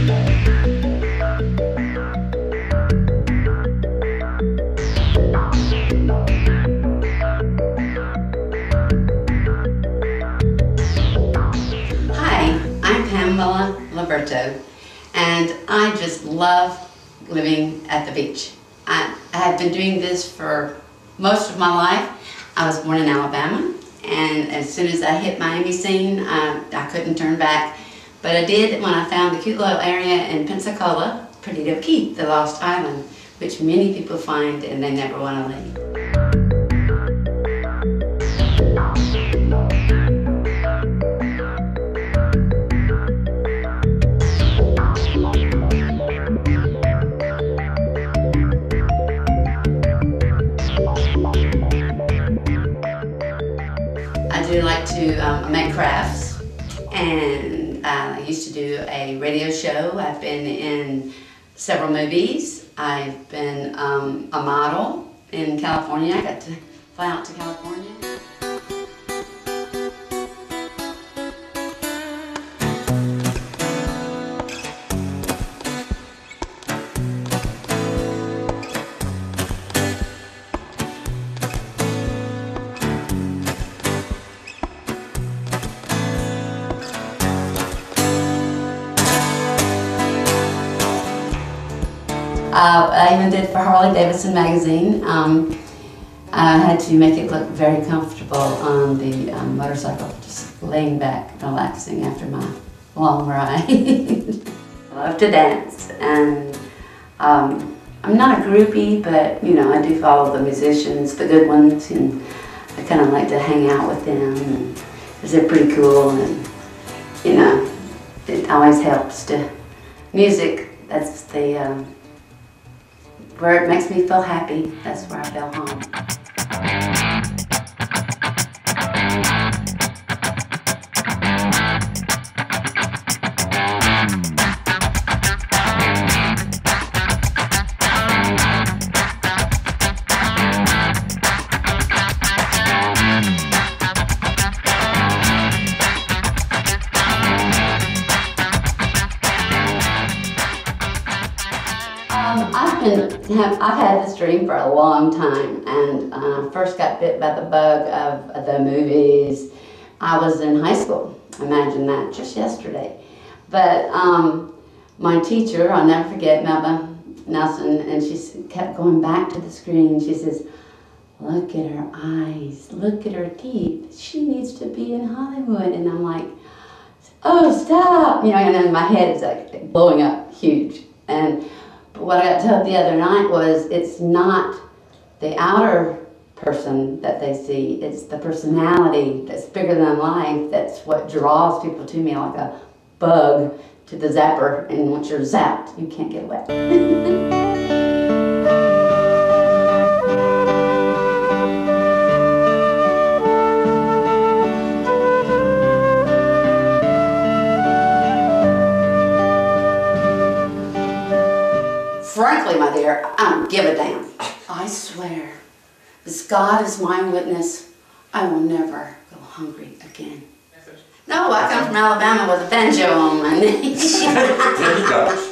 Hi, I'm Pamela Liberto, and I just love living at the beach. I, I have been doing this for most of my life. I was born in Alabama, and as soon as I hit Miami scene, I, I couldn't turn back. But I did when I found the cute little area in Pensacola, Perdido Key, the lost island, which many people find and they never want to leave. I do like to um, make crafts, and uh, I used to do a radio show. I've been in several movies. I've been um, a model in California. I got to fly out to California. Uh, I even did for Harley Davidson magazine. Um, I had to make it look very comfortable on the um, motorcycle, just laying back, relaxing after my long ride. I love to dance, and um, I'm not a groupie, but you know I do follow the musicians, the good ones, and I kind of like to hang out with them because they're pretty cool, and you know it always helps to music. That's the um, where it makes me feel happy. That's where I feel home. Um, I've been, I've had this dream for a long time, and uh, first got bit by the bug of the movies. I was in high school. Imagine that, just yesterday. But um, my teacher, I'll never forget, Melba Nelson, and she kept going back to the screen. She says, "Look at her eyes. Look at her teeth. She needs to be in Hollywood." And I'm like, "Oh, stop!" You know, and then my head is like blowing up, huge, and. What I got told the other night was it's not the outer person that they see, it's the personality that's bigger than life that's what draws people to me like a bug to the zapper. And once you're zapped, you can't get away. Frankly, my dear, I don't give a damn. I swear, as God is my witness, I will never go hungry again. No, I come from Alabama with a banjo on my knee. There you go.